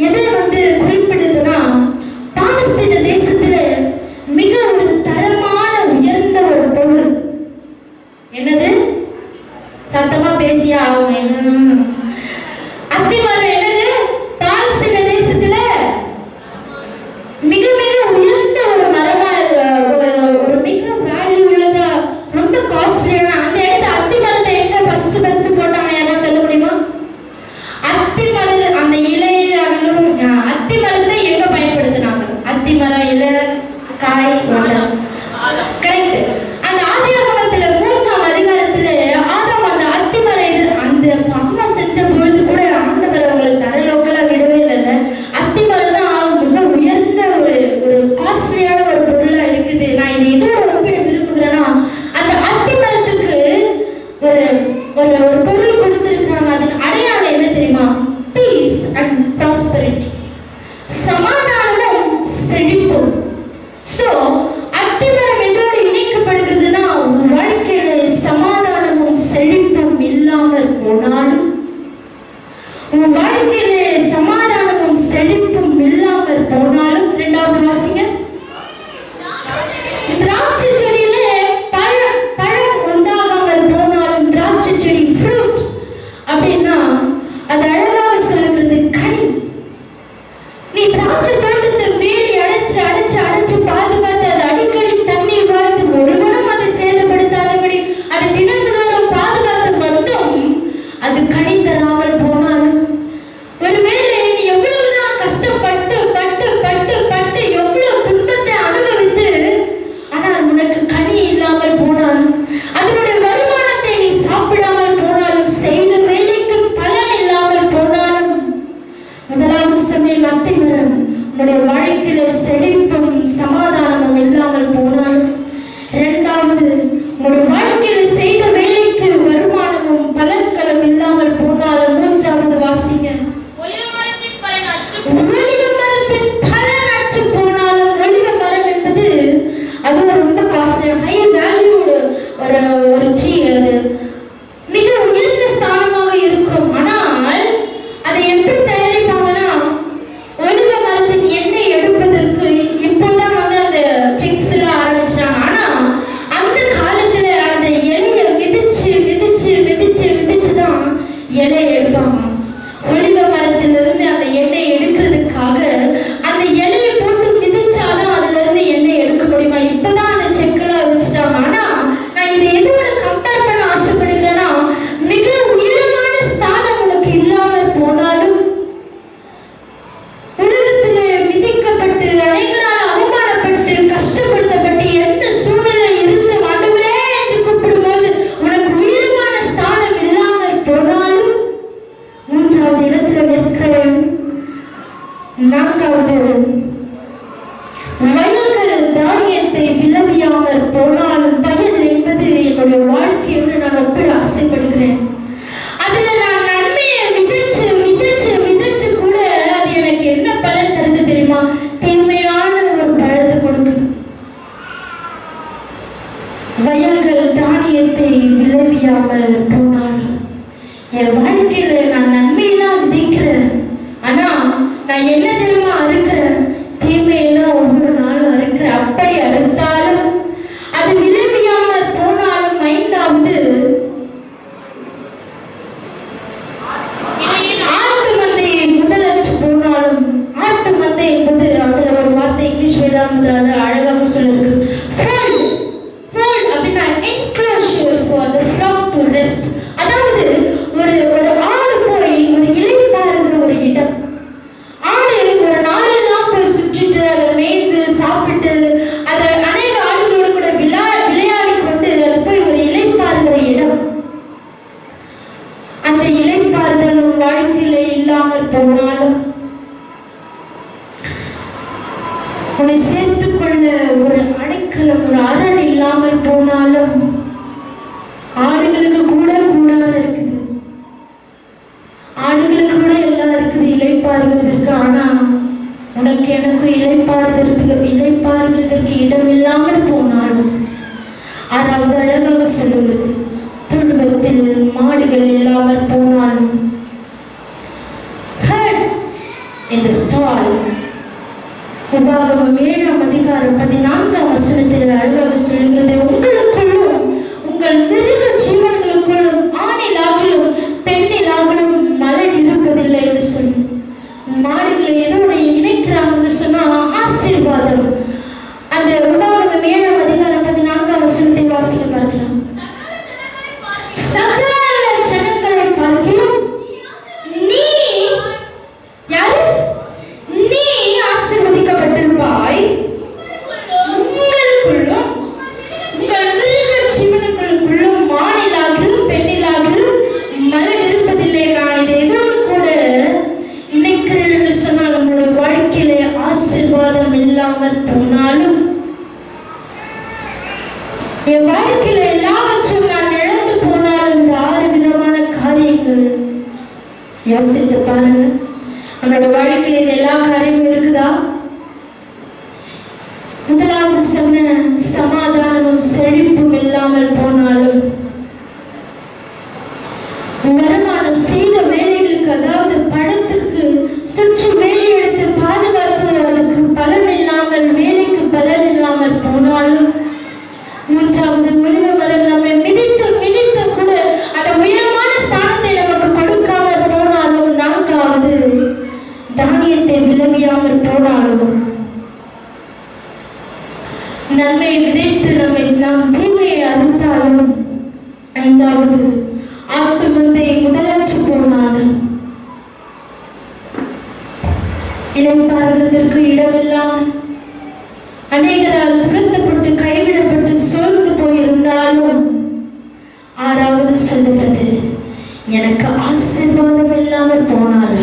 எது வந்து prosperity. சமாதானமும் செழிப்பும் சமயம் அத்தை வரும் உன்னுடைய வாழ்க்கையில செழிப்பும் சமாதானமும் இல்லாமல் போனால் இரண்டாவது உங்களுடைய வாழ்க்கையில செய்த வேலைக்கு வருமானமும் பலன்களும் இல்லாமல் போனால் மூன்றாவது வாசிங்க. அது ரொம்ப காசு ஹை வேல்யூடு ஒரு ஒரு ட்ரீ அது. அவர் போனால் பயது என்பது என்னுடைய வாழ்க்கையோடு நான் ரொம்ப ஆசைப்படுகிறேன். கூட அது எனக்கு என்ன பலன் தருது தெரியுமா? தீமையான ஒரு பலத்தை கொடுக்குது. வயல்கள் தானியத்தை விளைவியாமல் போனால் என் வாழ்க்கையில நான் வாழ்வதற்கு இடமில்லாமல் போனாலும் அதாவது அழகாக சொல்லுங்கள் துன்பத்தில் மாடுகள் இல்லாமல் போனாலும். ஏழாம் அதிகாரம் பதினான்காம் வசனத்தில் அழகாக சொல்கிறது உங்களுக்குள்ளும் உங்கள் மிருக ஜீவன்களுக்குள்ளும் ஆணில் ஆகலும் பெண்ணில் ஆகலும் மலன் இருப்பதில்லை என்று சொல்லி மாடுகளை எதோட இணைக்கிறாங்கன்னு சொன்னா ஆசீர்வாதம். And the சொன்ன சமாதானமும் செழிப்பும் இல்லாமல் சொல்லுகிறது எனக்கு ஆசீர்வாதம் இல்லாமல் போனால்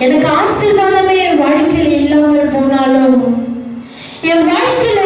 எனக்கு ஆசீர்வாதமே என் வாழ்க்கையில் இல்லாமல் போனாலும் என் வாழ்க்கையில்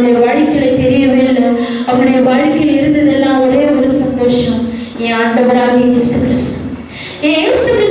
அவனுடைய வாழ்க்கையில தெரியவில்லை அவனுடைய வாழ்க்கையில் இருந்ததெல்லாம் ஒரே ஒரு சந்தோஷம். என் ஆண்டவராக இயேசு கிறிஸ்து. ஏசு கிறிஸ்து